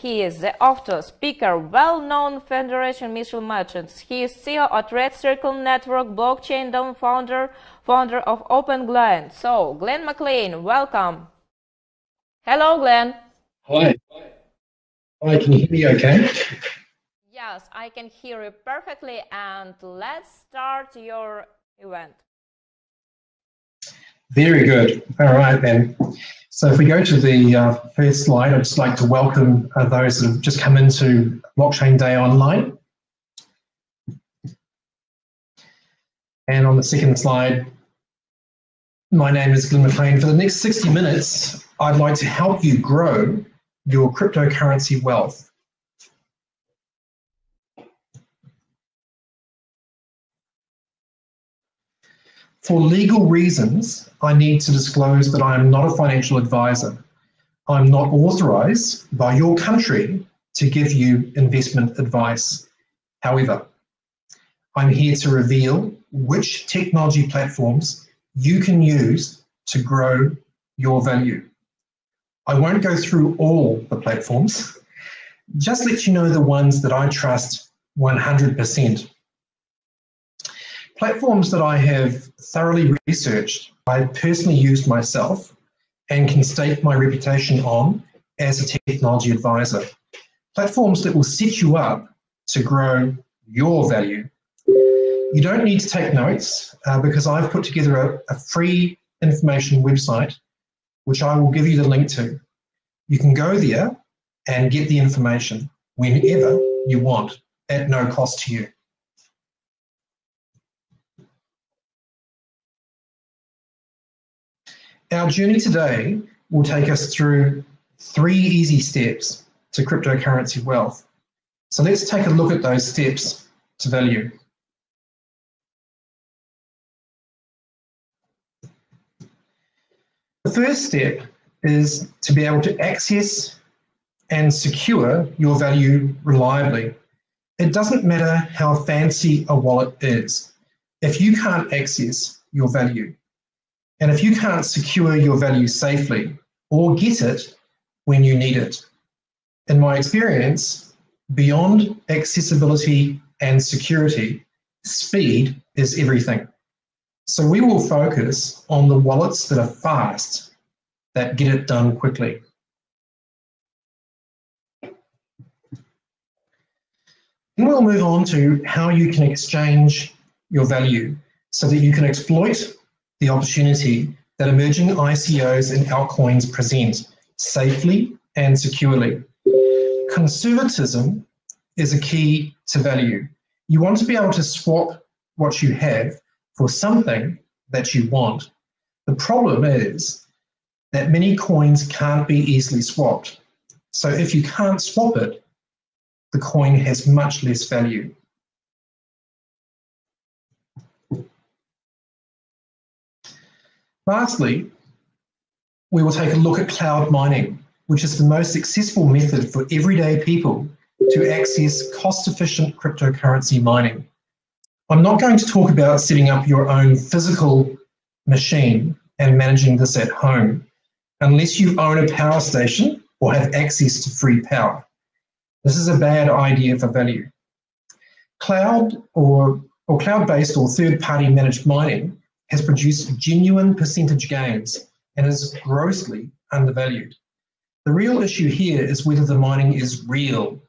He is the author, speaker, well-known Federation Mutual Merchants. He is CEO at Red Circle Network, blockchain DOM founder, founder of Open OpenGlen. So, Glyn MacLean, welcome. Hello, Glenn. Hi. Hi, can you hear me okay? Yes, I can hear you perfectly. And let's start your event. Very good. All right, then. So if we go to the uh, first slide, I'd just like to welcome uh, those that have just come into Blockchain Day Online. And on the second slide, my name is Glyn MacLean. For the next 60 minutes, I'd like to help you grow your cryptocurrency wealth. For legal reasons, I need to disclose that I am not a financial advisor. I'm not authorized by your country to give you investment advice. However, I'm here to reveal which technology platforms you can use to grow your value. I won't go through all the platforms, just let you know the ones that I trust 100%. Platforms that I have thoroughly researched, I personally used myself and can stake my reputation on as a technology advisor. Platforms that will set you up to grow your value. You don't need to take notes uh, because I've put together a, a free information website, which I will give you the link to. You can go there and get the information whenever you want at no cost to you. Our journey today will take us through three easy steps to cryptocurrency wealth. So let's take a look at those steps to value. The first step is to be able to access and secure your value reliably. It doesn't matter how fancy a wallet is. If you can't access your value, and if you can't secure your value safely or get it when you need it, in my experience, beyond accessibility and security, speed is everything. So we will focus on the wallets that are fast, that get it done quickly. Then we'll move on to how you can exchange your value so that you can exploit the opportunity that emerging ICOs and altcoins present safely and securely. Conservatism is a key to value. You want to be able to swap what you have for something that you want. The problem is that many coins can't be easily swapped. So if you can't swap it, the coin has much less value. Lastly, we will take a look at cloud mining, which is the most successful method for everyday people to access cost-efficient cryptocurrency mining. I'm not going to talk about setting up your own physical machine and managing this at home unless you own a power station or have access to free power. This is a bad idea for value. Cloud or, or cloud-based or third-party managed mining has produced genuine percentage gains and is grossly undervalued. The real issue here is whether the mining is real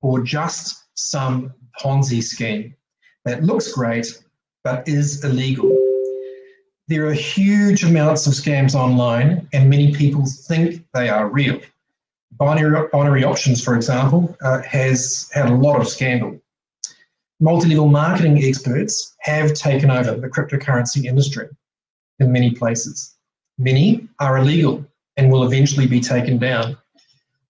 or just some Ponzi scheme that looks great but is illegal. There are huge amounts of scams online, and many people think they are real. Binary, binary options, for example, uh, has had a lot of scandal multi-level marketing experts have taken over the cryptocurrency industry in many places. Many are illegal and will eventually be taken down.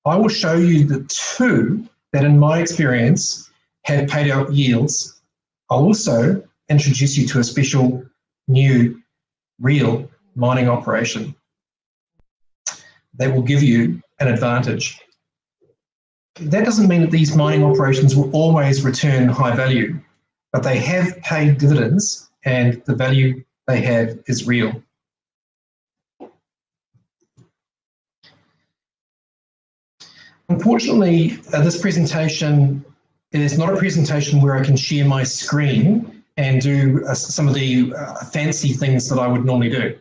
I will show you the two that in my experience have paid out yields. I'll also introduce you to a special new real mining operation that will give you an advantage that doesn't mean that these mining operations will always return high value, but they have paid dividends and the value they have is real. Unfortunately, uh, this presentation is not a presentation where I can share my screen and do uh, some of the uh, fancy things that I would normally do.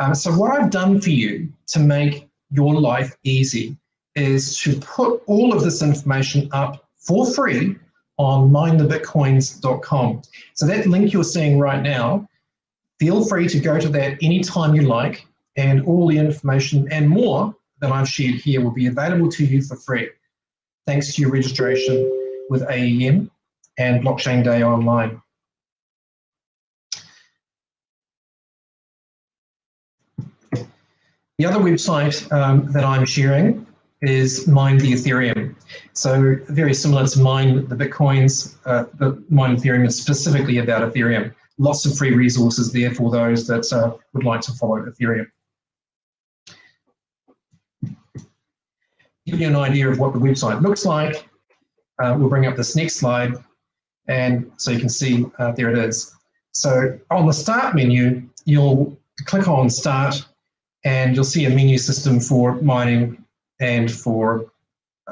Um, so what I've done for you to make your life easy is to put all of this information up for free on minethebitcoins.com. So that link you're seeing right now, feel free to go to that anytime you like, and all the information and more that I've shared here will be available to you for free, thanks to your registration with AEM and Blockchain Day Online. The other website um, that I'm sharing is Mine the Ethereum. So very similar to Mine the Bitcoins, uh, the Mine Ethereum is specifically about Ethereum. Lots of free resources there for those that uh, would like to follow Ethereum. Give you an idea of what the website looks like. Uh, we'll bring up this next slide, and so you can see uh, there it is. So on the Start menu, you'll click on Start, and you'll see a menu system for mining and for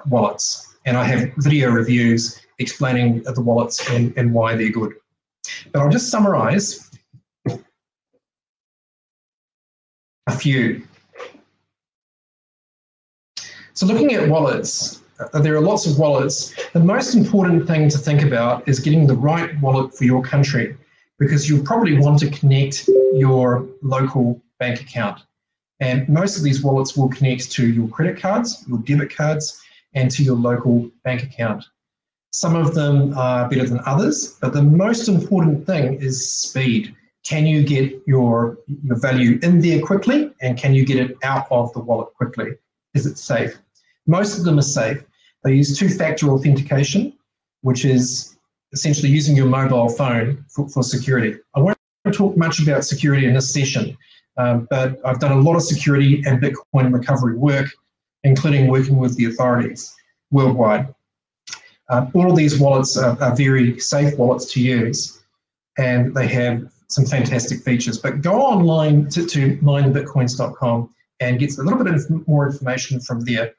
wallets. And I have video reviews explaining the wallets and, and why they're good. But I'll just summarize a few. So looking at wallets, uh, there are lots of wallets. The most important thing to think about is getting the right wallet for your country because you'll probably want to connect your local bank account. And most of these wallets will connect to your credit cards, your debit cards, and to your local bank account. Some of them are better than others, but the most important thing is speed. Can you get your, your value in there quickly and can you get it out of the wallet quickly? Is it safe? Most of them are safe. They use two-factor authentication, which is essentially using your mobile phone for, for security. I won't talk much about security in this session, um, but I've done a lot of security and Bitcoin recovery work, including working with the authorities worldwide. Uh, all of these wallets are, are, very safe wallets to use, and they have some fantastic features. But go online to, to minethebitcoins.com and get a little bit of more information from there.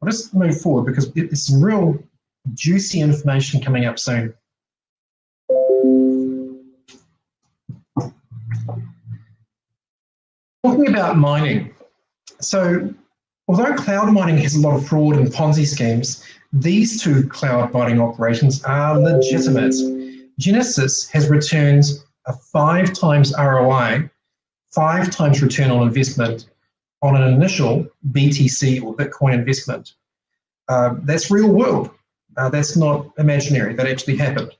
I'll just move forward because there's some real juicy information coming up soon. Talking about mining, so although cloud mining has a lot of fraud and Ponzi schemes, these two cloud mining operations are legitimate. Genesis has returned a five times ROI, five times return on investment on an initial BTC or Bitcoin investment. Uh, that's real world. Uh, that's not imaginary. That actually happened.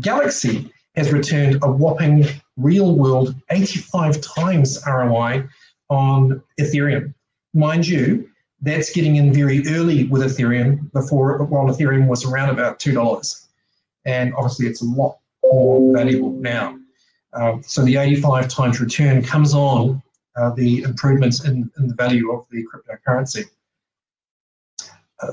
Galaxy has returned a whopping real world 85 times ROI on Ethereum. Mind you, that's getting in very early with Ethereum before while Ethereum was around about two dollars, and obviously it's a lot more valuable now. Uh, so the 85 times return comes on uh, the improvements in, in, the value of the cryptocurrency. Uh,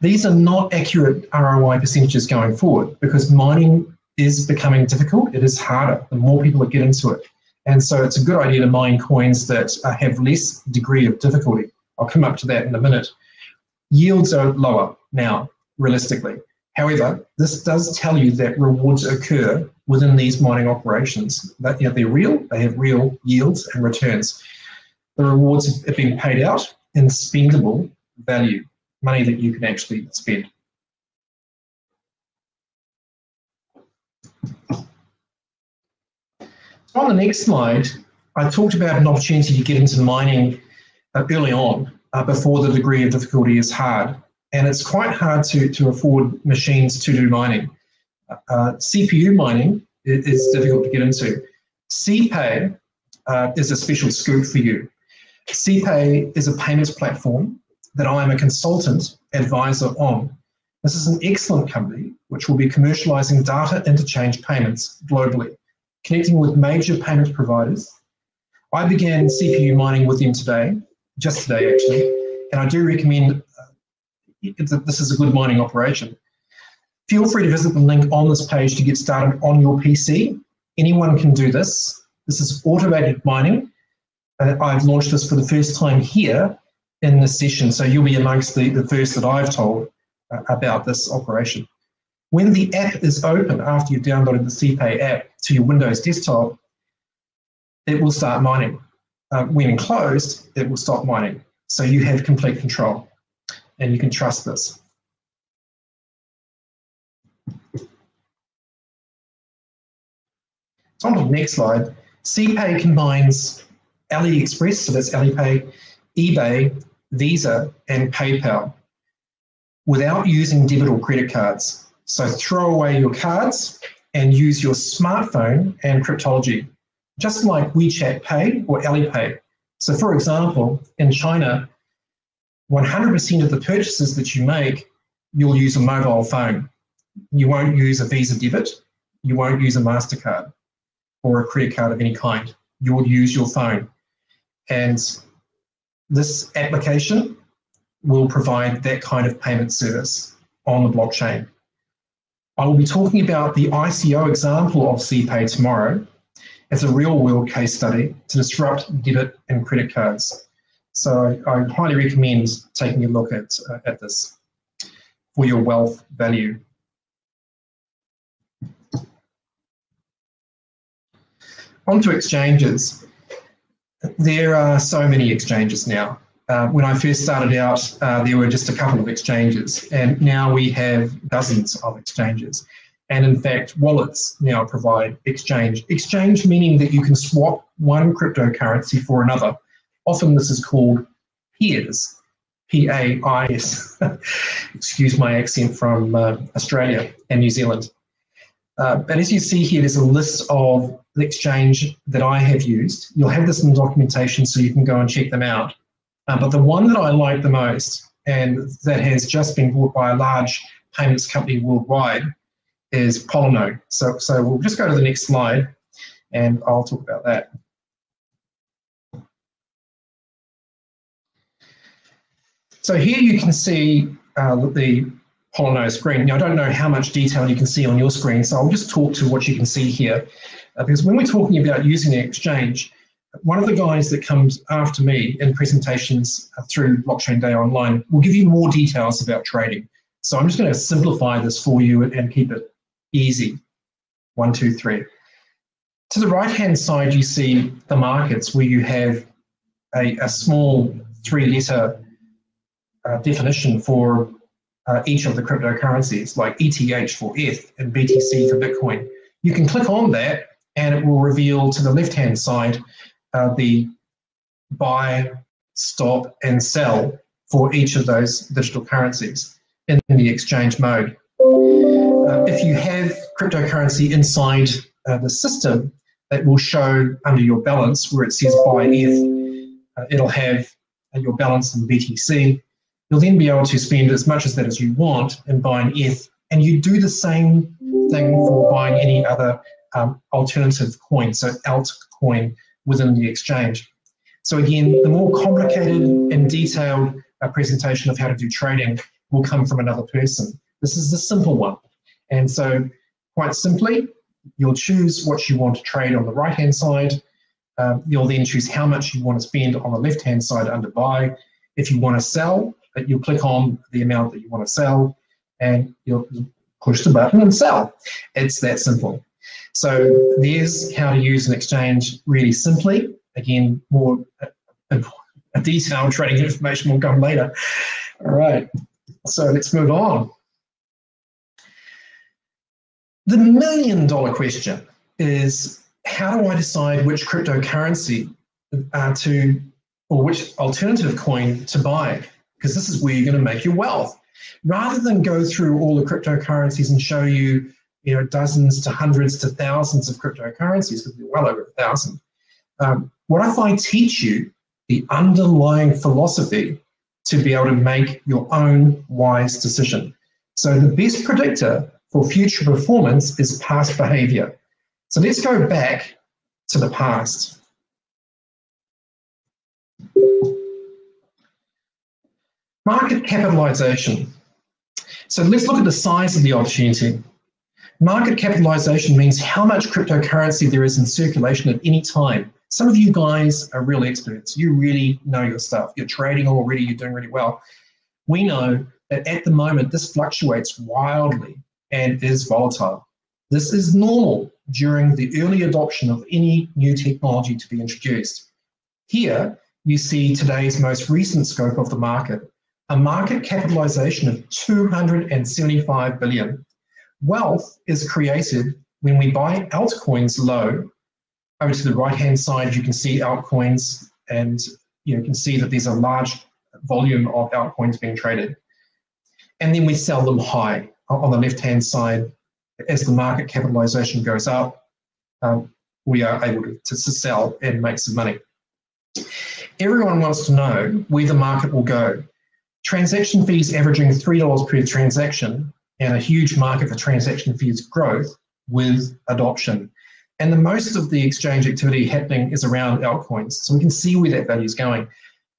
these are not accurate ROI percentages going forward because mining is becoming difficult. It is harder the more people that get into it. And so it's a good idea to mine coins that uh, have less degree of difficulty. I'll come up to that in a minute. Yields are lower now, realistically. However, this does tell you that rewards occur within these mining operations. That you know, they're real, they have real yields and returns. The rewards have been paid out in spendable value, money that you can actually spend. On the next slide, I talked about an opportunity to get into mining uh, early on uh, before the degree of difficulty is hard. And it's quite hard to, to afford machines to do mining. Uh, CPU mining is, is, difficult to get into. CPay uh, is a special scoop for you. CPay is a payments platform that I am a consultant advisor on. This is an excellent company which will be commercializing data interchange payments globally connecting with major payment providers. I began CPU mining with them today, just today actually, and I do recommend that this is a good mining operation. Feel free to visit the link on this page to get started on your PC. Anyone can do this. This is automated mining. Uh, I've launched this for the first time here in this session, so you'll be amongst the, the first that I've told uh, about this operation. When the app is open after you've downloaded the CPay app to your Windows desktop, it will start mining. Uh, when closed, it will stop mining. So you have complete control and you can trust this. So on to the next slide. CPay combines AliExpress, so that's Alipay, eBay, Visa, and PayPal without using debit or credit cards. So throw away your cards and use your smartphone and cryptology, just like WeChat Pay or Alipay. So for example, in China, 100% of the purchases that you make, you'll use a mobile phone. You won't use a Visa debit, you won't use a MasterCard or a credit card of any kind. You will use your phone. And this application will provide that kind of payment service on the blockchain. I will be talking about the ICO example of CPay tomorrow as a real world case study to disrupt debit and credit cards. So I, highly recommend taking a look at, uh, at this for your wealth value. On to exchanges. There are so many exchanges now. Uh, when I first started out, uh, there were just a couple of exchanges, and now we have dozens of exchanges. And in fact, wallets now provide exchange. Exchange meaning that you can swap one cryptocurrency for another. Often this is called peers, P A I S. Excuse my accent from uh, Australia and New Zealand. Uh, but as you see here, there's a list of the exchange that I have used. You'll have this in the documentation so you can go and check them out. Uh, but the one that I like the most and that has just been bought by a large payments company worldwide is Poloniex. So, so we'll just go to the next slide and I'll talk about that. So here you can see uh, the Poloniex screen. Now, I don't know how much detail you can see on your screen, so I'll just talk to what you can see here. Uh, because when we're talking about using an exchange, one of the guys that comes after me in presentations uh, through Blockchain Day Online will give you more details about trading. So I'm just going to simplify this for you and keep it easy. One, two, three. To the right-hand side, you see the markets where you have a, a small three-letter uh, definition for uh, each of the cryptocurrencies, like ETH for ETH and BTC for Bitcoin. You can click on that and it will reveal to the left-hand side uh, the buy, stop, and sell for each of those digital currencies in the exchange mode. Uh, if you have cryptocurrency inside uh, the system, it will show under your balance where it says buy ETH. Uh, it'll have your balance in BTC. You'll then be able to spend as much as that as you want in buying ETH, and you do the same thing for buying any other um, alternative coin, so altcoin within the exchange. So again, the more complicated and detailed uh, presentation of how to do trading will come from another person. This is the simple one. And so quite simply, you'll choose what you want to trade on the right-hand side. Um, you'll then choose how much you want to spend on the left-hand side under buy. If you want to sell, you'll click on the amount that you want to sell and you'll push the button and sell. It's that simple. So there's how to use an exchange really simply. Again, more a, a detailed trading information will come later. All right, so let's move on. The million dollar question is how do I decide which cryptocurrency uh, to, or which alternative coin to buy? Because this is where you're going to make your wealth. Rather than go through all the cryptocurrencies and show you you know, dozens to hundreds to thousands of cryptocurrencies, because we're well over a thousand. Um, what if I teach you the underlying philosophy to be able to make your own wise decision? So the best predictor for future performance is past behavior. So let's go back to the past. Market capitalization. So let's look at the size of the opportunity. Market capitalization means how much cryptocurrency there is in circulation at any time Some of you guys are real experts. You really know your stuff. You're trading already, you're doing really well. We know that at the moment, this fluctuates wildly and is volatile. This is normal during the early adoption of any new technology to be introduced. Here, you see today's most recent scope of the market, a market capitalization of 275 billion. Wealth is created when we buy altcoins low. Over to the right-hand side, you can see altcoins and you, can see that there's a large volume of altcoins being traded. And then we sell them high on the left-hand side. As the market capitalization goes up, um, we are able to, to sell and make some money. Everyone wants to know where the market will go. Transaction fees averaging $3 per transaction and a huge market for transaction fees growth with adoption. And the most of the exchange activity happening is around altcoins. So we can see where that value is going.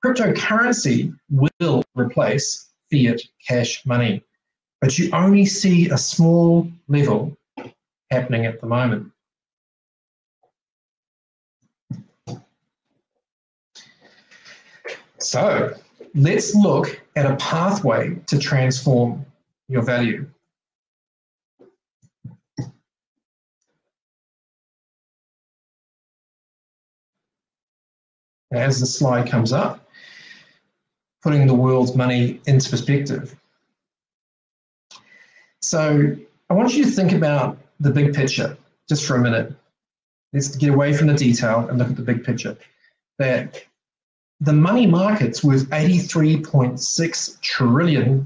Cryptocurrency will replace fiat cash money, but you only see a small level happening at the moment. So let's look at a pathway to transform your value. As the slide comes up, putting the world's money into perspective. So I want you to think about the big picture just for a minute. Let's get away from the detail and look at the big picture. That the money market's worth $83.6 trillion.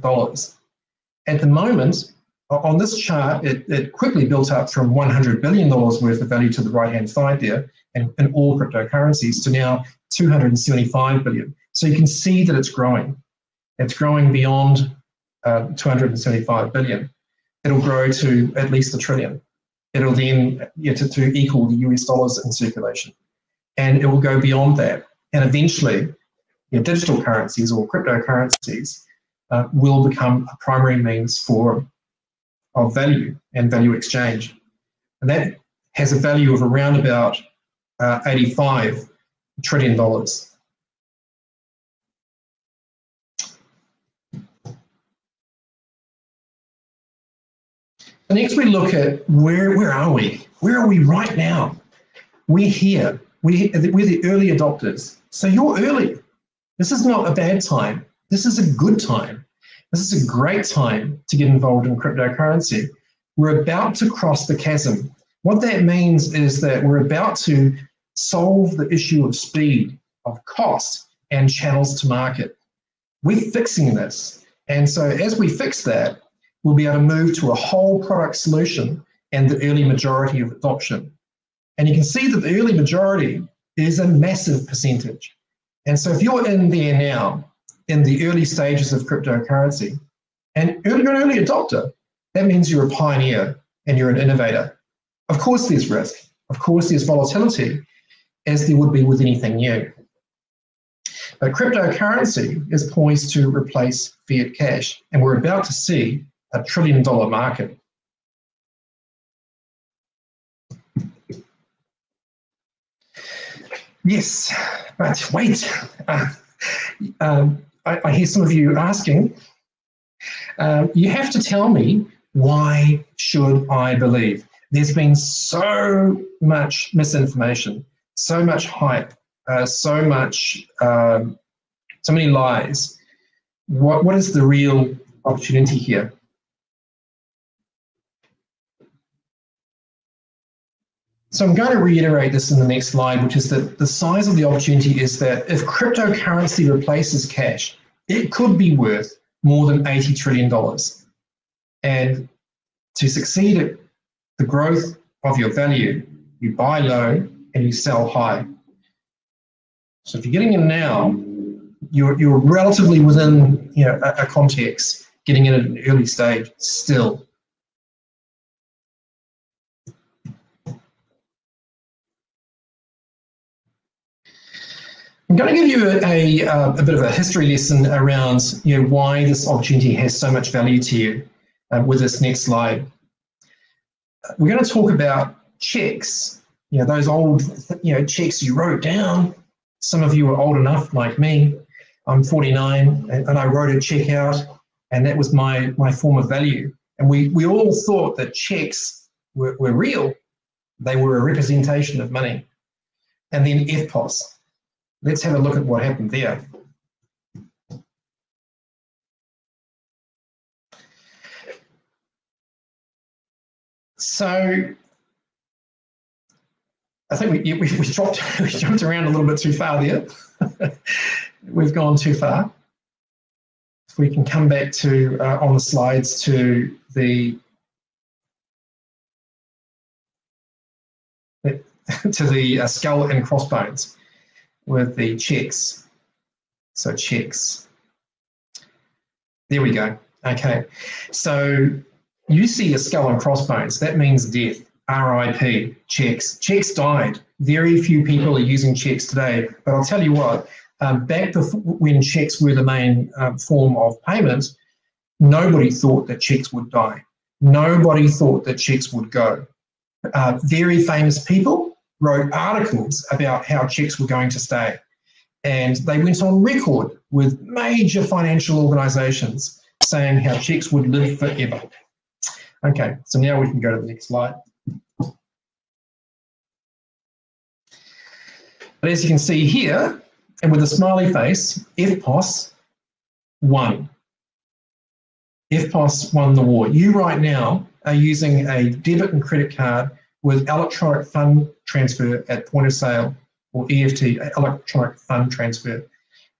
At the moment, on this chart, it, it quickly built up from $100 billion worth of value to the right-hand side there, and in all cryptocurrencies, to now 275 billion. So you can see that it's growing. It's growing beyond uh, 275 billion. It'll grow to at least a trillion. It'll then to, to equal the US dollars in circulation. And it will go beyond that. And eventually, digital currencies or cryptocurrencies uh, will become a primary means for of value and value exchange. And that has a value of around about uh, 85 trillion dollars. Next, we look at where where are we? Where are we right now? We're here. We, we're the early adopters. So you're early. This is not a bad time. This is a good time. This is a great time to get involved in cryptocurrency. We're about to cross the chasm. What that means is that we're about to solve the issue of speed, of cost, and channels to market. We're fixing this. And so as we fix that, we'll be able to move to a whole product solution and the early majority of adoption. And you can see that the early majority is a massive percentage. And so if you're in there now, in the early stages of cryptocurrency, and you're an early adopter, that means you're a pioneer and you're an innovator. Of course, there's risk. Of course, there's volatility, as there would be with anything new. But cryptocurrency is poised to replace fiat cash, and we're about to see a trillion dollar market. Yes, but wait. Uh, um, I, I, hear some of you asking. Uh, you have to tell me why should I believe? There's been so much misinformation, so much hype, uh, so much, um, so many lies. What what is the real opportunity here? So I'm going to reiterate this in the next slide, which is that the size of the opportunity is that if cryptocurrency replaces cash, it could be worth more than $80 trillion. And to succeed at the growth of your value, you buy low and you sell high. So if you're getting in now, you're, you're relatively within you know, a, a context, getting in at an early stage still. I'm going to give you a, a, uh, a, bit of a history lesson around you know, why this opportunity has so much value to you uh, with this next slide. We're going to talk about checks you know, those old, you know, checks you wrote down. Some of you are old enough, like me. I'm 49, and, and I wrote a check out, and that was my my form of value. And we we all thought that checks were, were real. They were a representation of money. And then EFTPOS. Let's have a look at what happened there. So I think we, we, we, dropped, we jumped around a little bit too far there. We've gone too far. If we can come back to uh, on the slides to the to the uh, skull and crossbones with the checks. So checks. There we go. Okay. So you see a skull and crossbones. That means death. RIP. Checks. Checks died. Very few people are using checks today. But I'll tell you what. Um, back before, when checks were the main um, form of payment, nobody thought that checks would die. Nobody thought that checks would go. Uh, very famous people wrote articles about how checks were going to stay. And they went on record with major financial organizations saying how checks would live forever. Okay, so now we can go to the next slide. But as you can see here, and with a smiley face, EFTPOS won. EFTPOS won the war. You right now are using a debit and credit card with electronic fund transfer at point of sale or EFT, electronic fund transfer,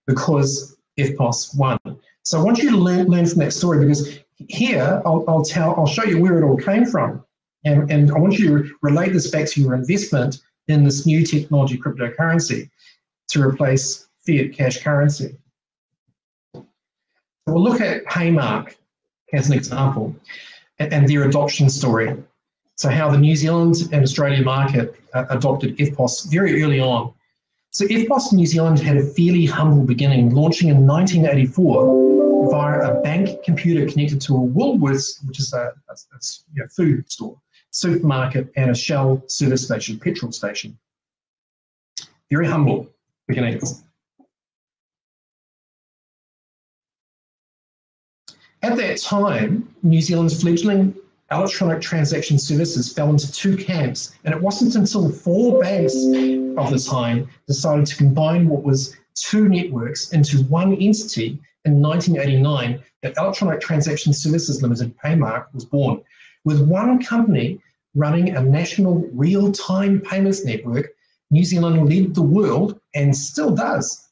because EFTPOS won. So I want you to learn, learn from that story because here I'll, I'll tell, I'll show you where it all came from. And, and I want you to relate this back to your investment in this new technology cryptocurrency to replace fiat cash currency. We'll look at Paymark as an example and, and their adoption story. So how the New Zealand and Australia market uh, adopted EFTPOS very early on. So EFTPOS New Zealand had a fairly humble beginning, launching in 1984 via a bank computer connected to a Woolworths, which is a, a, a you know, food store, supermarket, and a Shell service station, petrol station. Very humble beginnings. At that time, New Zealand's fledgling electronic transaction services fell into two camps, and it wasn't until four banks of the time decided to combine what was two networks into one entity in 1989 that Electronic Transaction Services Limited, Paymark, was born. With one company running a national real-time payments network, New Zealand led the world and still does.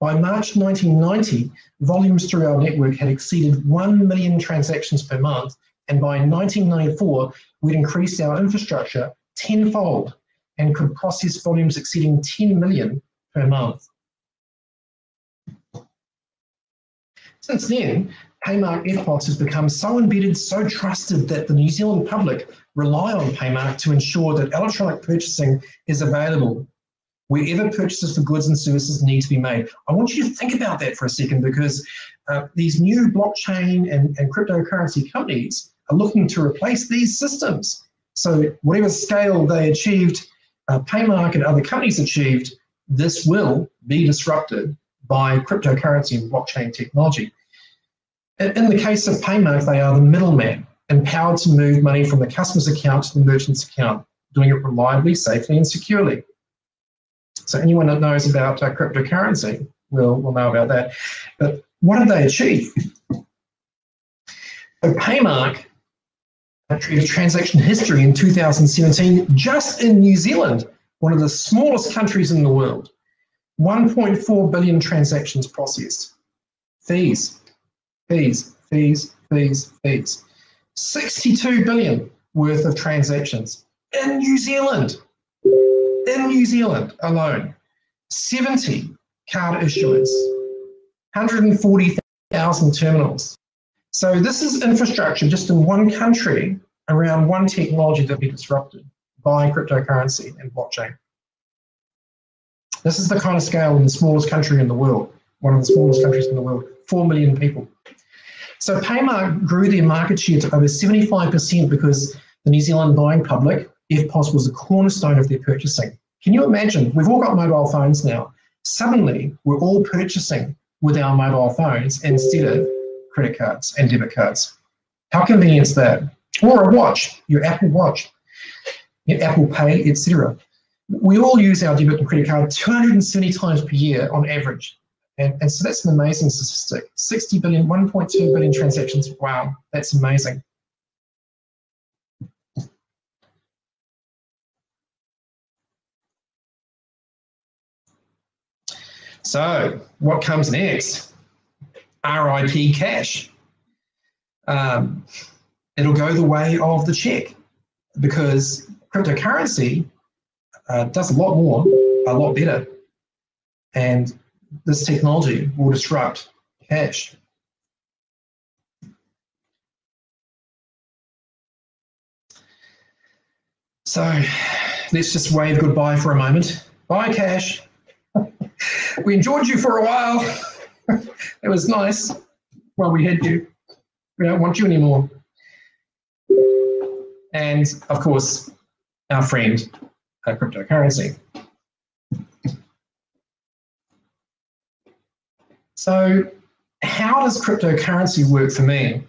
By March 1990, volumes through our network had exceeded 1 million transactions per month and by 1994, we'd increased our infrastructure tenfold and could process volumes exceeding 10 million per month. Since then, Paymark EFTPOS has become so embedded, so trusted that the New Zealand public rely on Paymark to ensure that electronic purchasing is available wherever purchases for goods and services need to be made. I want you to think about that for a second because uh, these new blockchain and, and cryptocurrency companies are looking to replace these systems. So whatever scale they achieved, uh, Paymark and other companies achieved, this will be disrupted by cryptocurrency and blockchain technology. In the case of Paymark, they are the middleman, empowered to move money from the customer's account to the merchant's account, doing it reliably, safely, and securely. So anyone that knows about uh, cryptocurrency will, will know about that. But what did they achieve? So Paymark country of transaction history in 2017 just in New Zealand, one of the smallest countries in the world. 1.4 billion transactions processed. Fees, fees, fees, fees, fees. 62 billion worth of transactions in New Zealand. In New Zealand alone. 70 card issuers, 140,000 terminals. So this is infrastructure just in one country around one technology that will be disrupted by cryptocurrency and blockchain. This is the kind of scale in the smallest country in the world, one of the smallest countries in the world, 4 million people. So Paymark grew their market share to over 75% because the New Zealand buying public EFTPOS, is a cornerstone of their purchasing. Can you imagine? We've all got mobile phones now. Suddenly, we're all purchasing with our mobile phones instead of credit cards and debit cards. How convenient is that? Or a watch, your Apple Watch, your Apple Pay, etc. We all use our debit and credit card 270 times per year on average. And, and so that's an amazing statistic. 60 billion, 1.2 billion transactions. Wow, that's amazing. So, what comes next? RIP cash. Um, it'll go the way of the check because cryptocurrency uh, does a lot more, a lot better. And this technology will disrupt cash. So let's just wave goodbye for a moment. Bye, Cash. we enjoyed you for a while. it was nice while we had you. We don't want you anymore. And of course, our friend, uh, cryptocurrency. So, how does cryptocurrency work for me?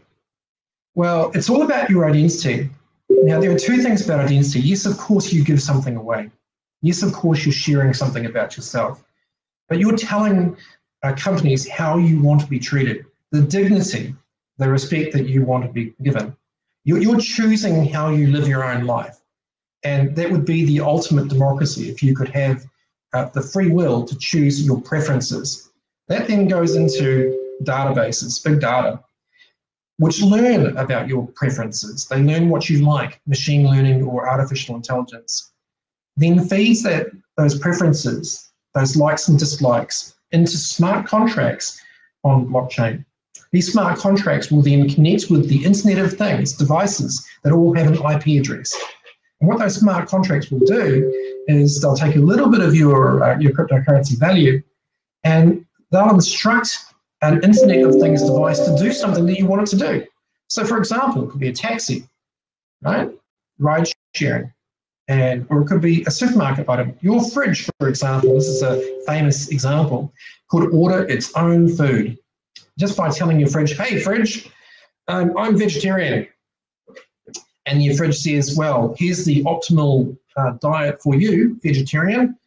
Well, it's all about your identity. Now, there are two things about identity. Yes, of course, you give something away. Yes, of course, you're sharing something about yourself. But you're telling companies how you want to be treated, the dignity, the respect that you want to be given. You're, you're choosing how you live your own life. And that would be the ultimate democracy if you could have uh, the free will to choose your preferences that then goes into databases, big data, which learn about your preferences. They learn what you like, machine learning or artificial intelligence. Then feeds that those preferences, those likes and dislikes, into smart contracts on blockchain. These smart contracts will then connect with the Internet of Things devices that all have an IP address. And what those smart contracts will do is they'll take a little bit of your, uh, your cryptocurrency value and they'll instruct an Internet of Things device to do something that you want it to do. So, for example, it could be a taxi, right? Ride sharing. And, or it could be a supermarket item. Your fridge, for example, this is a famous example, could order its own food just by telling your fridge, hey, fridge, um, I'm vegetarian. And your fridge says, well, here's the optimal uh, diet for you, vegetarian.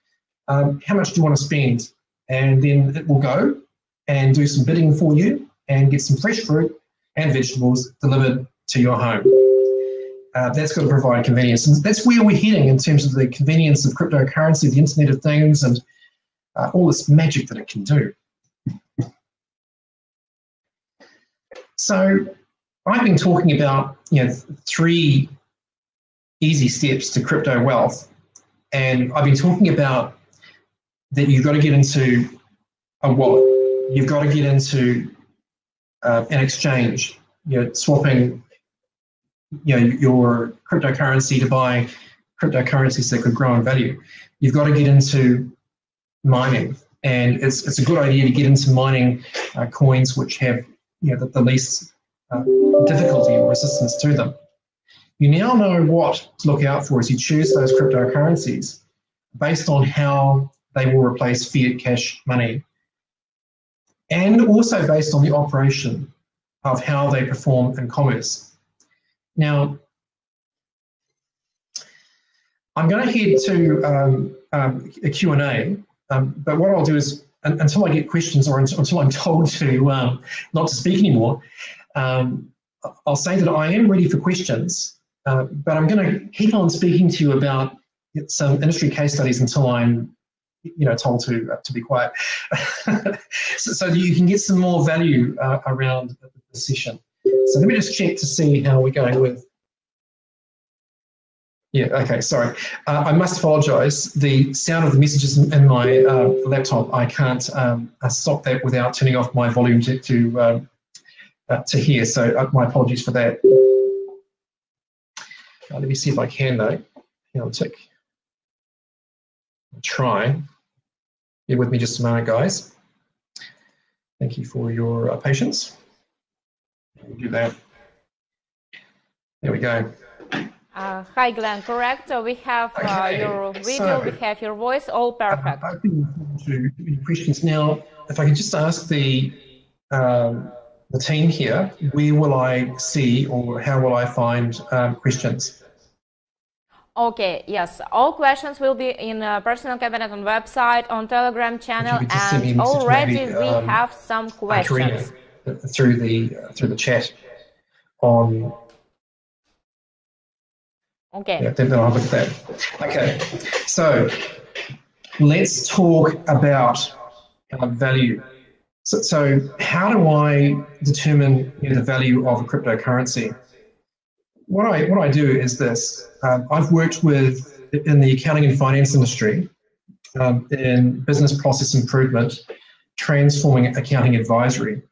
Um, how much do you want to spend? and then it will go and do some bidding for you and get some fresh fruit and vegetables delivered to your home. Uh, that's got to provide convenience. And that's where we're heading in terms of the convenience of cryptocurrency, the Internet of Things, and uh, all this magic that it can do. So I've been talking about you know three easy steps to crypto wealth, and I've been talking about that you've got to get into a wallet. You've got to get into uh, an exchange. You know, swapping you know your cryptocurrency to buy cryptocurrencies that could grow in value. You've got to get into mining, and it's it's a good idea to get into mining uh, coins which have you know the, the least uh, difficulty or resistance to them. You now know what to look out for as you choose those cryptocurrencies based on how they will replace fiat cash money. And also based on the operation of how they perform in commerce. Now, I'm going to head to um, um, a Q&A, um, but what I'll do is, until I get questions or until I'm told to um, not to speak anymore, um, I'll say that I am ready for questions, uh, but I'm going to keep on speaking to you about some industry case studies until I'm you know told to uh, to be quiet, so, so you can get some more value uh, around the session. So let me just check to see how we're going with. Yeah, okay, sorry. Uh, I must apologise. The sound of the messages in my uh, laptop, I can't um, uh, stop that without turning off my volume to to, um, uh, to hear. So uh, my apologies for that. Uh, let me see if I can though. Hang on a tick. I'll try. Bear with me just a moment, guys. Thank you for your patience. We'll do that. There we go. Uh, hi, Glyn. Correct. So we have uh, okay. your video, so, we have your voice, all perfect. Been to questions now. If I could just ask the um, the team here, where will I see or how will I find um, questions? Okay, yes, all questions will be in uh, personal cabinet on website, on Telegram channel, and already maybe, we um, have some questions through the through the chat on. Okay. Yeah, then I'll look at that. Okay, so let's talk about uh, value. So, so how do I determine you know, the value of a cryptocurrency? What I what I do is this. Um, I've worked with in the accounting and finance industry um, in business process improvement, transforming accounting advisory.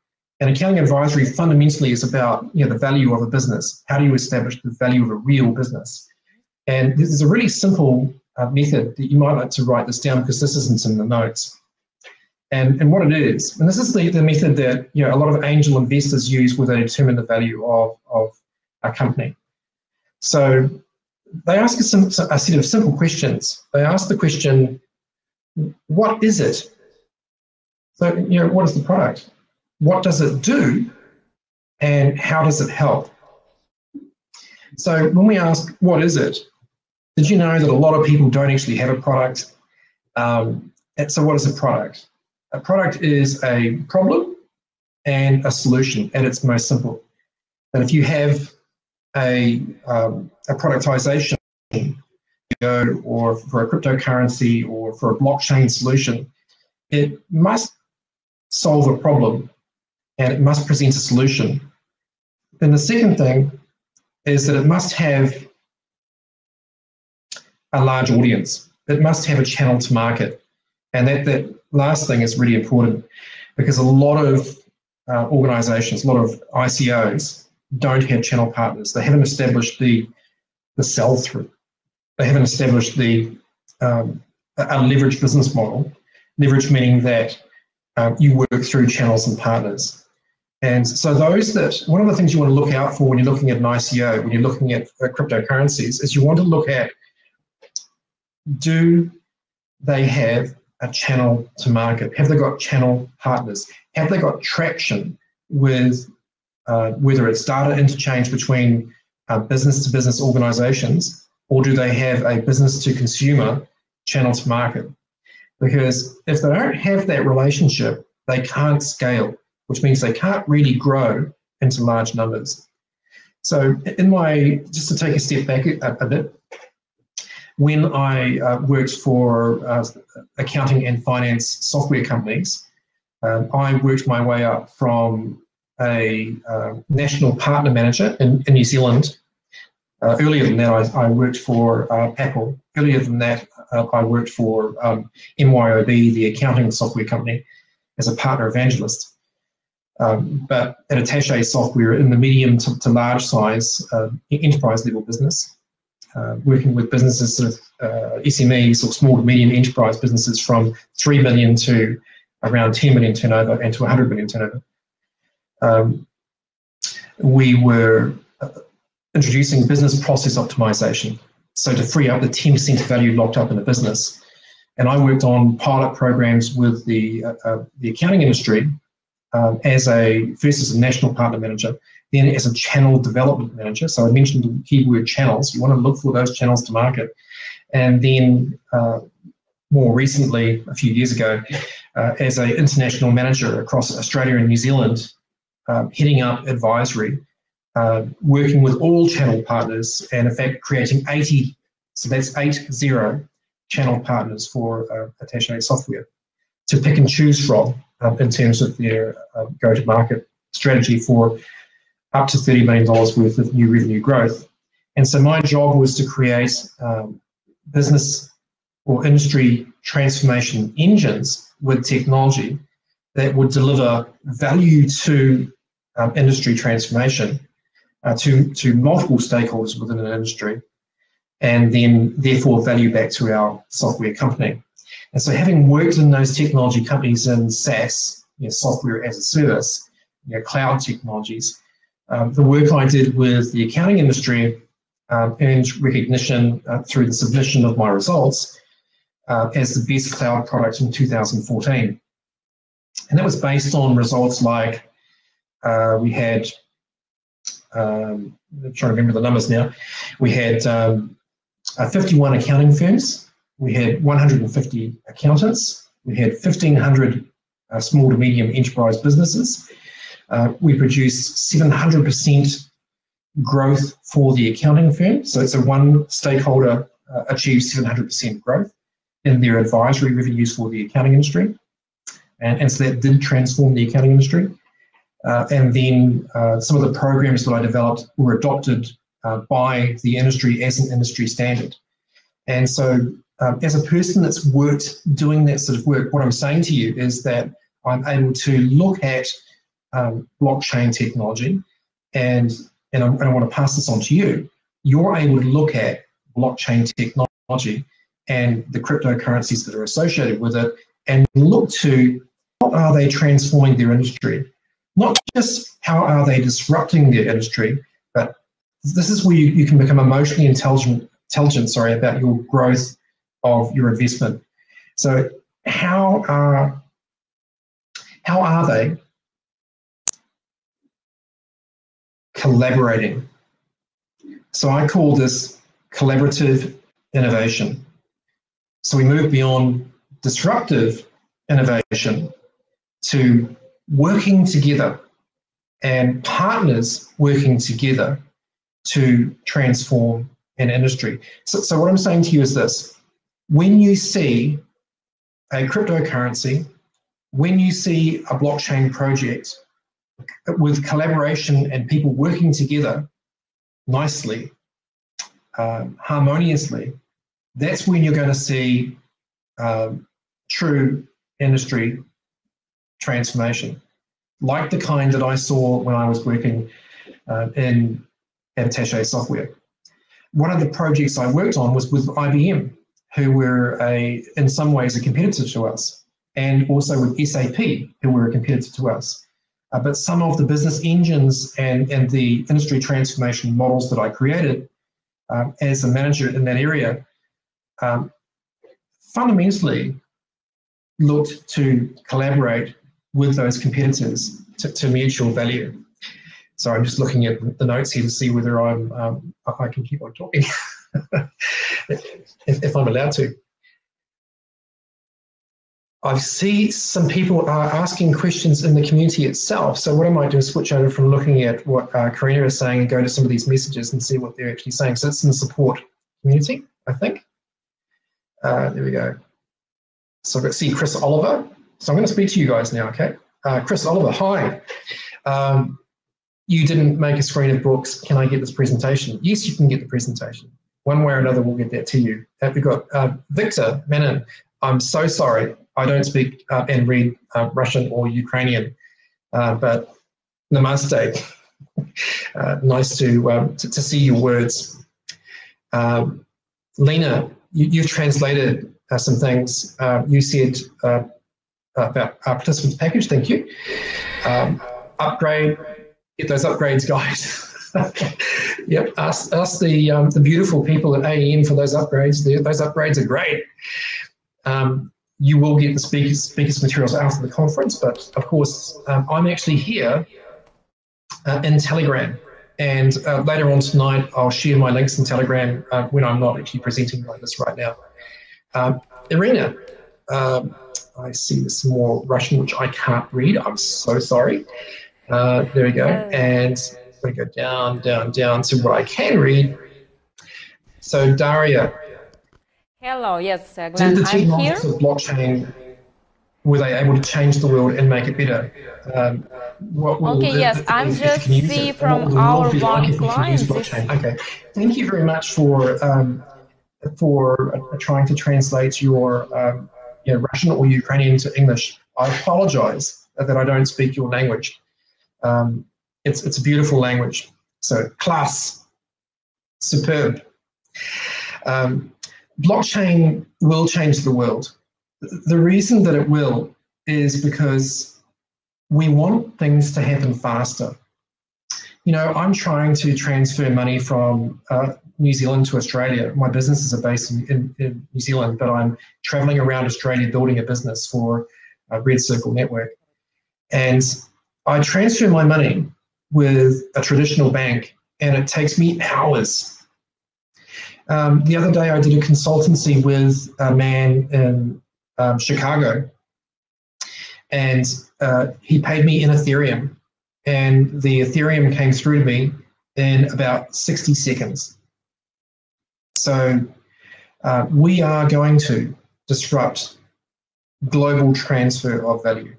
And accounting advisory fundamentally is about you know the value of a business. How do you establish the value of a real business? And there's a really simple uh, method that you might like to write this down because this isn't in the notes. And, and what it is, and this is the, the method that you know a lot of angel investors use where they determine the value of, of a company. So they ask a, a set of simple questions. They ask the question, what is it? So, you know, what is the product? What does it do? And how does it help? So when we ask, what is it? Did you know that a lot of people don't actually have a product? Um, so what is a product? A product is a problem and a solution at its most simple. And if you have a, um, a productization or for a cryptocurrency or for a blockchain solution, it must solve a problem and it must present a solution. Then the second thing is that it must have a large audience. It must have a channel to market. And that, that last thing is really important because a lot of uh, organizations, a lot of ICOs don't have channel partners. They haven't established the, the sell through. They haven't established the um, a leverage business model. Leverage meaning that um, you work through channels and partners. And so those that one of the things you want to look out for when you're looking at an ICO, when you're looking at uh, cryptocurrencies, is you want to look at do they have a channel to market? Have they got channel partners? Have they got traction with uh, whether it's data interchange between uh, business to business organizations, or do they have a business to consumer channel to market? Because if they don't have that relationship, they can't scale, which means they can't really grow into large numbers. So, in my just to take a step back a, a bit, when I uh, worked for uh, accounting and finance software companies, um, I worked my way up from a uh, national partner manager in, in New Zealand. Uh, earlier than that, I, I worked for uh, Apple. Earlier than that, uh, I worked for um, MYOB, the accounting software company, as a partner evangelist. Um, but at Attache Software, in the medium to, to large size enterprise level business, uh, working with businesses, sort of uh, SMEs or small to medium enterprise businesses from 3 million to around 10 million turnover and to 100 million turnover. Um, we were uh, introducing business process optimization. So to free up the 10% value locked up in a business. And I worked on pilot programs with the, uh, uh, the accounting industry um, as a first as a national partner manager, then as a channel development manager. So I mentioned the keyword channels. You want to look for those channels to market. And then uh, more recently, a few years ago, uh, as an international manager across Australia and New Zealand, uh, heading up advisory, uh, working with all channel partners, and in fact creating 80, so that's eight zero channel partners for uh, Attache software to pick and choose from um, in terms of their uh, go-to-market strategy for up to $30 million worth of new revenue growth. And so my job was to create um, business or industry transformation engines with technology that would deliver value to um, industry transformation uh, to, to multiple stakeholders within an industry and then therefore value back to our software company. And so having worked in those technology companies in SaaS, you know, software as a service, you know, cloud technologies, um, the work I did with the accounting industry um, earned recognition uh, through the submission of my results uh, as the best cloud product in 2014. And that was based on results like uh, we had, um, I'm trying to remember the numbers now, we had um, uh, 51 accounting firms, we had 150 accountants, we had 1,500 uh, small to medium enterprise businesses. Uh, we produced 700% growth for the accounting firm. So it's a one stakeholder uh, achieved 700% growth in their advisory revenues for the accounting industry. And, and so that did transform the accounting industry. Uh, and then uh, some of the programs that I developed were adopted uh, by the industry as an industry standard. And so, um, as a person that's worked doing that sort of work, what I'm saying to you is that I'm able to look at um, blockchain technology and and I, and I want to pass this on to you, you're able to look at blockchain technology and the cryptocurrencies that are associated with it and look to how are they transforming their industry? Not just how are they disrupting their industry, but this is where you, you can become emotionally intelligent, intelligent sorry, about your growth of your investment. So how are how are they collaborating. So I call this collaborative innovation. So we move beyond disruptive innovation to working together and partners working together to transform an industry. So, so what I'm saying to you is this when you see a cryptocurrency, when you see a blockchain project with collaboration and people working together nicely, um, harmoniously, that's when you're going to see um, true industry transformation, like the kind that I saw when I was working uh, in Attache software. One of the projects I worked on was with IBM, who were a, in some ways, a competitor to us, and also with SAP, who were a competitor to us. Uh, but some of the business engines and, and the industry transformation models that I created um, as a manager in that area um, fundamentally looked to collaborate with those competitors to, to, mutual value. So I'm just looking at the notes here to see whether I'm um, I can keep on talking if, if I'm allowed to. I see some people are asking questions in the community itself. So what I might do is switch over from looking at what uh, Karina is saying and go to some of these messages and see what they're actually saying. So it's in the support community, I think. Uh, there we go. So got see Chris Oliver. So I'm going to speak to you guys now, okay? Uh, Chris Oliver, hi. Um, you didn't make a screen of books. Can I get this presentation? Yes, you can get the presentation. One way or another, we'll get that to you. Uh, we've got uh, Victor Menon. I'm so sorry. I don't speak uh, and read uh, Russian or Ukrainian, uh, but namaste. Uh, nice to, um, to, to see your words. Um, Lena, you, have translated uh, some things. Uh, you said about our participants package. Thank you. Um, upgrade. Get those upgrades, guys. yep. Ask, ask the um, the beautiful people at AEM for those upgrades. those upgrades are great. Um, you will get the speakers, speakers materials after the conference, but of course, um, I'm actually here uh, in Telegram. And uh, later on tonight, I'll share my links in Telegram uh, when I'm not actually presenting like this right now. Um, Irina, um, I see there's some more Russian, which I can't read. I'm so sorry. Uh, there we go. And we go down, down, down to what I can read. So Daria, Hello, yes, uh, Glenn, Did the I'm here. of blockchain were they able to change the world and make it better? Um, okay, the, yes, the, I'm just see from our one client. Okay, thank you very much for um, for uh, trying to translate your um, you know, Russian or Ukrainian to English. I apologize that I don't speak your language. Um, it's it's a beautiful language. So class, superb. Um, blockchain will change the world. The reason that it will is because we want things to happen faster. you know, I'm trying to transfer money from uh, New Zealand to Australia. My businesses are based in, in, in, New Zealand, but I'm traveling around Australia building a business for a Red Circle Network. And I transfer my money with a traditional bank, and it takes me hours. Um, the other day, I did a consultancy with a man in um, Chicago, and uh, he paid me in Ethereum, and the Ethereum came through to me in about 60 seconds. So uh, we are going to disrupt global transfer of value.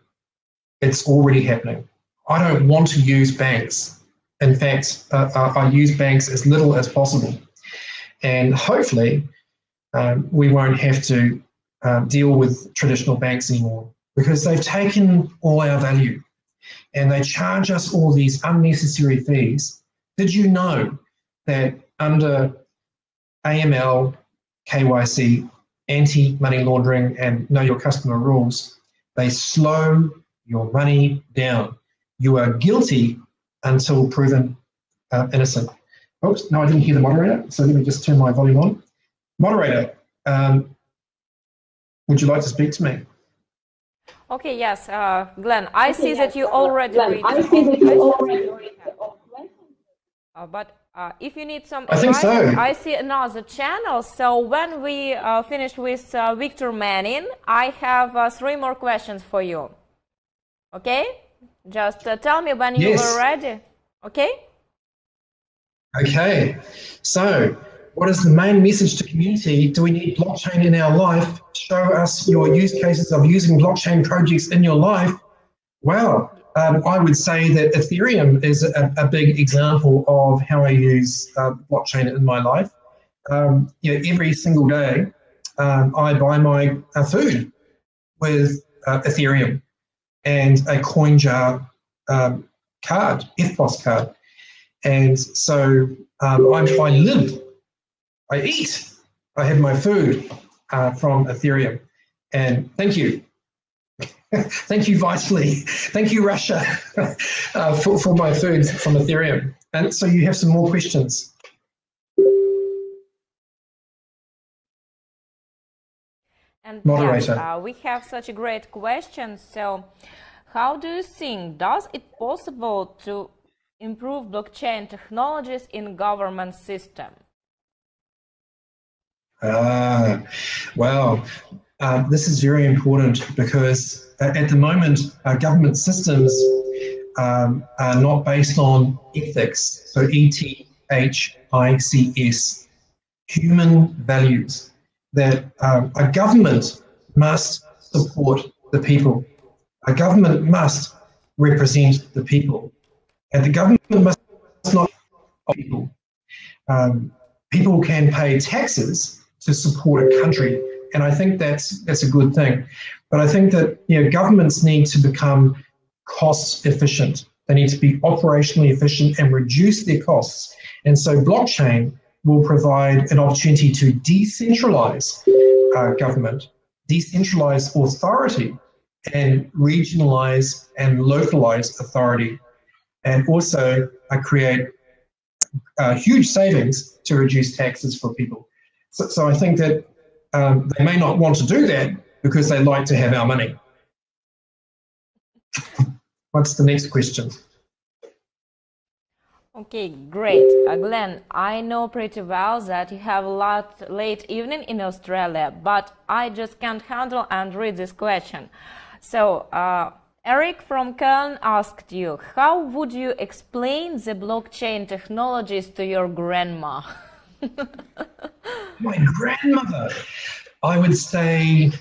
It's already happening. I don't want to use banks. In fact, uh, I use banks as little as possible. And hopefully, um, we won't have to uh, deal with traditional banks anymore because they've taken all our value and they charge us all these unnecessary fees. Did you know that under AML, KYC, anti money laundering, and know your customer rules, they slow your money down. You are guilty until proven uh, innocent. Oops, no, I didn't hear the moderator, so let me just turn my volume on. Moderator, um, would you like to speak to me? Okay, yes, uh, Glenn, I okay, see yes, that you already Glenn, read I see that you already read uh, but uh, if you need some I advice, so. I see another channel. So when we uh, finish with uh, Victor Manning, I have uh, three more questions for you. Okay? Just uh, tell me when yes. you are ready. Okay? Okay. So what is the main message to community? Do we need blockchain in our life? Show us your use cases of using blockchain projects in your life. Well, um, I would say that Ethereum is a, a big example of how I use uh, blockchain in my life. Um, you know, every single day, um, I buy my uh, food with uh, Ethereum and a CoinJar um, card, EFTPOS card. And so um, I, I live I eat. I have my food uh, from Ethereum. And thank you. thank you, Vitalik. Thank you, Russia, uh, for, for my food from Ethereum. And so you have some more questions. And Moderator. Yes, uh, we have such a great question. So how do you think, does it possible to improve blockchain technologies in government system? Ah, well, uh, this is very important because at the moment, our government systems um, are not based on ethics, so E T H I C S, human values, that um, a government must support the people. A government must represent the people. And the government must not people. Um, people can pay taxes to support a country. And I think that's that's a good thing. But I think that you know governments need to become cost efficient. They need to be operationally efficient and reduce their costs. And so blockchain will provide an opportunity to decentralize uh, government, decentralize authority, and regionalize and localize authority, and also uh, create uh, huge savings to reduce taxes for people. So, so I think that um, they may not want to do that because they like to have our money. What's the next question? Okay, great. Uh, Glenn, I know pretty well that you have a lot late evening in Australia, but I just can't handle and read this question. So, uh, Eric from Köln asked you, how would you explain the blockchain technologies to your grandma? My grandmother, I would say.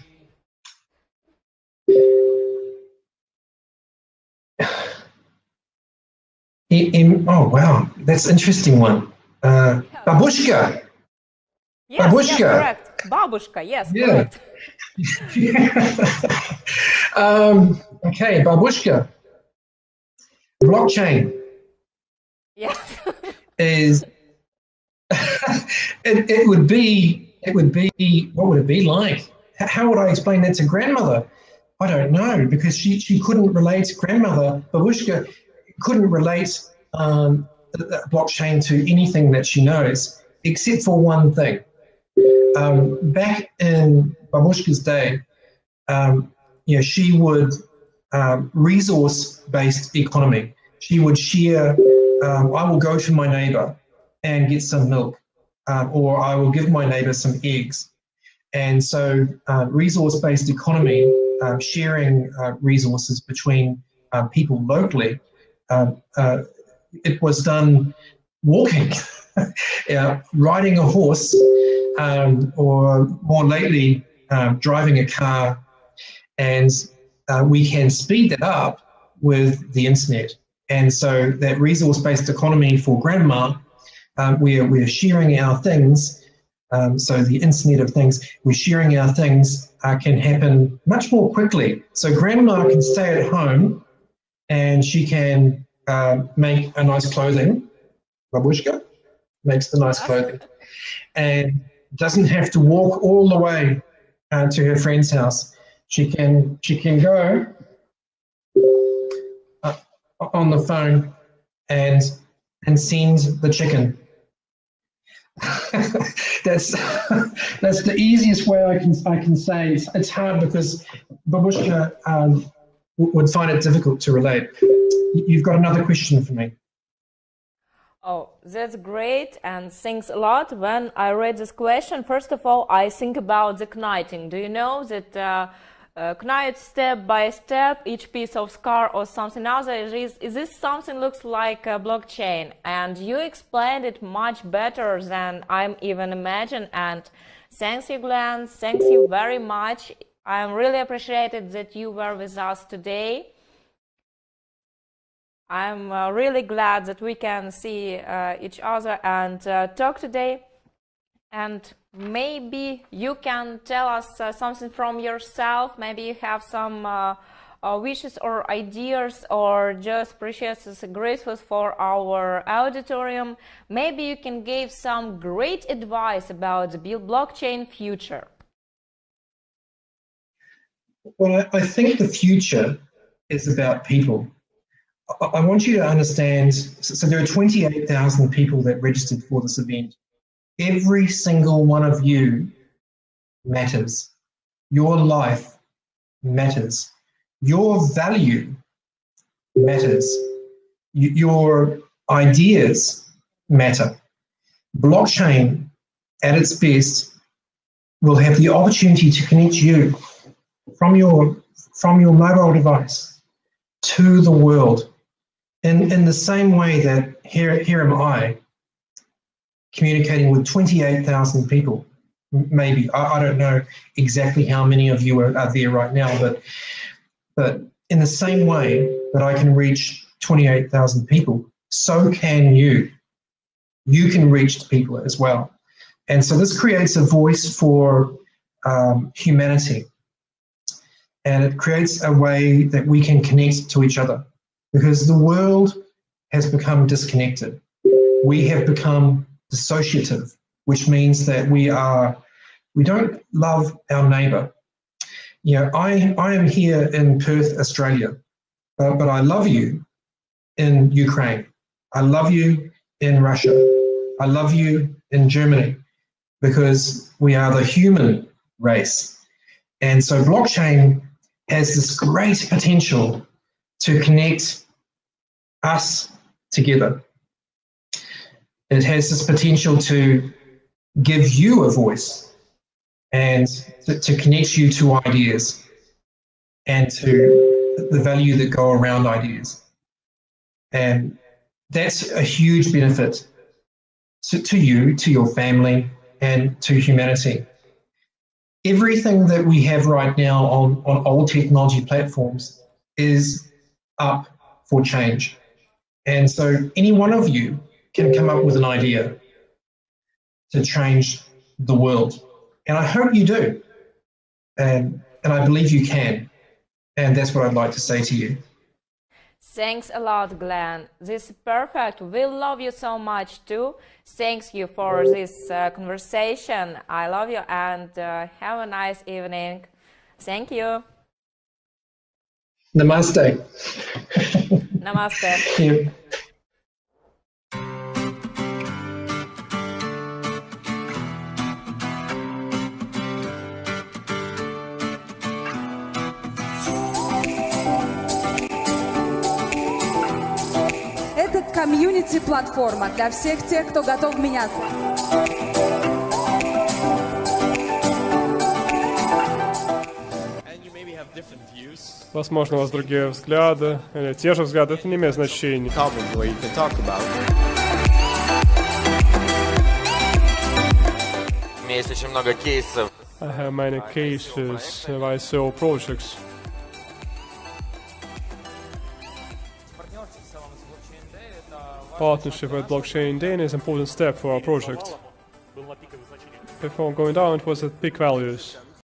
In, in, oh wow, that's interesting one. Uh, babushka. Yes, babushka. Yes, correct. Babushka, yes, yeah. correct. um, okay, babushka. Blockchain. Yes. is it, it would be it would be what would it be like? How would I explain that to grandmother? I don't know because she, she couldn't relate to grandmother babushka couldn't relate um, blockchain to anything that she knows, except for one thing. Um, back in Babushka's day, um, you know, she would um, resource-based economy. She would share. Um, I will go to my neighbor and get some milk, um, or I will give my neighbor some eggs. And so, uh, resource-based economy, uh, sharing uh, resources between um, people locally, um, uh, it was done walking, yeah, riding a horse, um, or more lately, um, driving a car. And uh, we can speed that up with the internet. And so that resource-based economy for grandma, um, we're, we're sharing our things. Um, so the internet of things, we're sharing our things uh, can happen much more quickly. So grandma can stay at home and she can uh, make a nice clothing. Babushka makes the nice clothing. And doesn't have to walk all the way uh, to her friend's house. She can she can go uh, on the phone and and send the chicken. that's that's the easiest way I can I can say. It's, it's hard because Babushka um, would find it difficult to relate. You've got another question for me. Oh, that's great and thanks a lot. When I read this question, first of all, I think about the knighting. Do you know that uh, uh, knight step by step each piece of scar or something else? Is, is this something looks like a blockchain? And you explained it much better than I'm even imagine. And thanks you, Glenn. Thanks you very much. I'm really appreciated that you were with us today. I'm uh, really glad that we can see uh, each other and uh, talk today. And maybe you can tell us uh, something from yourself. Maybe you have some uh, uh, wishes or ideas or just appreciates grateful for our auditorium. Maybe you can give some great advice about the blockchain future. Well, I think the future is about people I want you to understand, so there are 28,000 people that registered for this event. Every single one of you matters. Your life matters. Your value matters. Your ideas matter. Blockchain, at its best, will have the opportunity to connect you from your, from your mobile device to the world in, in the same way that here, here am I communicating with 28,000 people, maybe. I, I, don't know exactly how many of you are, are there right now, but, but in the same way that I can reach 28,000 people, so can you. You can reach people as well. And so this creates a voice for um, humanity. And it creates a way that we can connect to each other because the world has become disconnected. We have become dissociative, which means that we are we don't love our neighbour. You know, I, I am here in Perth, Australia, uh, but I love you in Ukraine. I love you in Russia. I love you in Germany because we are the human race. And so blockchain has this great potential to connect us together. It has this potential to give you a voice and to, to connect you to ideas and to the value that go around ideas. And that's a huge benefit to, to you, to your family, and to humanity. Everything that we have right now on, on old technology platforms is up for change. And so any one of you can come up with an idea to change the world. And I hope you do. And, and I believe you can. And that's what I'd like to say to you. Thanks a lot, Glenn. This is perfect. We love you so much too. Thanks you for this uh, conversation. I love you and uh, have a nice evening. Thank you. Namaste. Namaste. Комьюнити-платформа для всех тех, кто готов меняться. Возможно, у вас другие взгляды, или те же взгляды, это не имеет значения. У меня есть очень много кейсов. I have many cases of ICO projects. Partnership with Blockchain Day is an important step for our project. Before going down, it was at peak values.